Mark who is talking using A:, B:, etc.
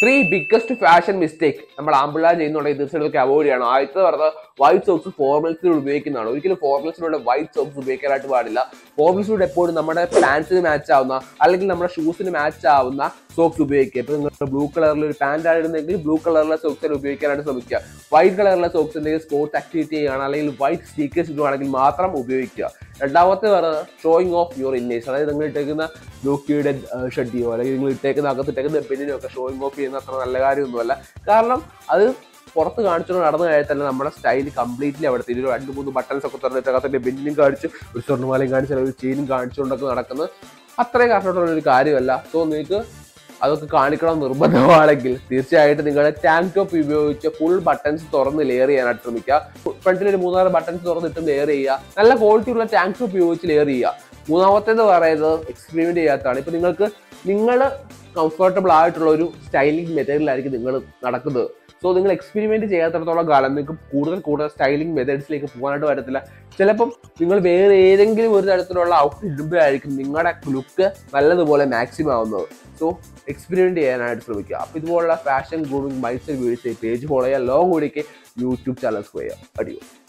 A: Three biggest fashion mistake നമ്മൾ ആമ്പിള്ളാർ ചെയ്യുന്നുണ്ടെങ്കിൽ തീർച്ചയായിട്ടും അവോയ്ഡ് ചെയ്യണം. ആദ്യത്തെ പറഞ്ഞത് വൈറ്റ് സോക്സ് ഫോർമൽസിലൂടെ ഉപയോഗിക്കുന്നതാണ്. ഒരിക്കലും ഫോർമൽസിലൂടെ വൈറ്റ് സോക്സ് ഉപയോഗിക്കാനായിട്ട് പാടില്ല. ഫോർമൽസിലൂടെ എപ്പോഴും നമ്മുടെ പാൻസിന് മാച്ച് ആവുന്ന അല്ലെങ്കിൽ നമ്മുടെ ഷൂസിന് മാച്ച് ആവുന്ന സോക്സ് ഉപയോഗിക്കുക. ഇപ്പൊ നിങ്ങൾ ബ്ലൂ കളറിൽ ഒരു പാന്റ് ആയിരുന്നെങ്കിൽ ബ്ലൂ കളറിലെ സോക്സ് ഉപയോഗിക്കാനായിട്ട് ശ്രമിക്കുക. വൈറ്റ് കളറിലെ സോക്സ് എന്തെങ്കിലും സ്പോർട്സ് ആക്ടിവിറ്റി ചെയ്യുകയാണ് അല്ലെങ്കിൽ വൈറ്റ് സ്റ്റീക്കേഴ്സ് ഇടുകയാണെങ്കിൽ മാത്രം ഉപയോഗിക്കുക. രണ്ടാമത്തെ പറയുന്നത് ഷോയിങ് ഓഫ് യുവർ ഇന്നേഴ്സ് അതായത് നിങ്ങൾ ഇട്ടേക്കുന്ന ബ്ലൂക്കിയുടെ ഷഡിയോ അല്ലെങ്കിൽ നിങ്ങൾ ഇട്ടേക്കുന്ന അകത്ത് ഇട്ടേക്കുന്ന പെണ്ണിനോ ഒക്കെ ഷോയിങ് ഓഫ് ചെയ്യുന്ന അത്ര നല്ല കാര്യമൊന്നുമല്ല. കാരണം അത് പുറത്ത് കാണിച്ചുകൊണ്ട് നടന്നു കഴിഞ്ഞാൽ തന്നെ നമ്മുടെ സ്റ്റൈൽ കംപ്ലീറ്റ്ലി അവിടെ തിരി രണ്ട് മൂന്ന് ബട്ടൺസ് ഒക്കെ തുറന്നിട്ട് അകത്തിന്റെ ബെന്നിനും കാണിച്ച് ഒരു സ്വർണമാലയും കാണിച്ച് ഒരു ചെയിനും കാണിച്ചുകൊണ്ടൊക്കെ നടക്കുന്നത് അത്രയും കഷ്ടപ്പെട്ടുള്ള ഒരു കാര്യമല്ല. സോ നിങ്ങൾക്ക് അതൊക്കെ കാണിക്കണം നിർബന്ധമാണെങ്കിൽ തീർച്ചയായിട്ടും നിങ്ങളുടെ ടാങ്ക് ടോപ്പ് ഉപയോഗിച്ച് ഫുൾ ബട്ടൺസ് തുറന്ന് ലെയർ ചെയ്യാനായിട്ട് ശ്രമിക്കുക. ഫ്രണ്ടിൽ ഒരു മൂന്നാൽ ബട്ടൺസ് തുറന്നിട്ട് ലെയർ ചെയ്യുക. നല്ല ക്വാളിറ്റി ഉള്ള ടാങ്ക്സ് ഉപയോഗിച്ച് ലെയർ ചെയ്യുക. മൂന്നാമത്തേത് പറയുന്നത് എക്സ്പെരിമെന്റ് ചെയ്യാത്തതാണ്. ഇപ്പൊ നിങ്ങൾക്ക് നിങ്ങൾ കംഫർട്ടബിൾ ആയിട്ടുള്ള ഒരു സ്റ്റൈലിംഗ് മെറ്റീരിയലായിരിക്കും നിങ്ങൾ നടക്കുന്നത്. സോ നിങ്ങൾ എക്സ്പെരിമെന്റ് ചെയ്യാത്തടത്തോളം കാലം നിങ്ങൾക്ക് കൂടുതൽ കൂടുതൽ സ്റ്റൈലിംഗ് മെത്തേഡ്സിലേക്ക് പോകാനായിട്ട് വരത്തില്ല ചിലപ്പം നിങ്ങൾ വേറെ ഏതെങ്കിലും ഒരു തരത്തിലുള്ള ഔട്ട്ഫിറ്റ് ഇടുമ്പോഴായിരിക്കും നിങ്ങളുടെ ലുക്ക് നല്ലതുപോലെ മാക്സിമം ആവുന്നത്. സോ എക്സ്പെരിമെന്റ് ചെയ്യാനായിട്ട് ശ്രമിക്കുക. അപ്പോൾ ഇതുപോലുള്ള ഫാഷൻ ഗ്രൂമിംഗ് മൈസൂർ വീഴ്ച പേജ് ഫോളോ ചെയ്യുക. ലോങ് കൂടിക്ക് യൂട്യൂബ് ചാനൽ ചെയ്യുക. അടിയോ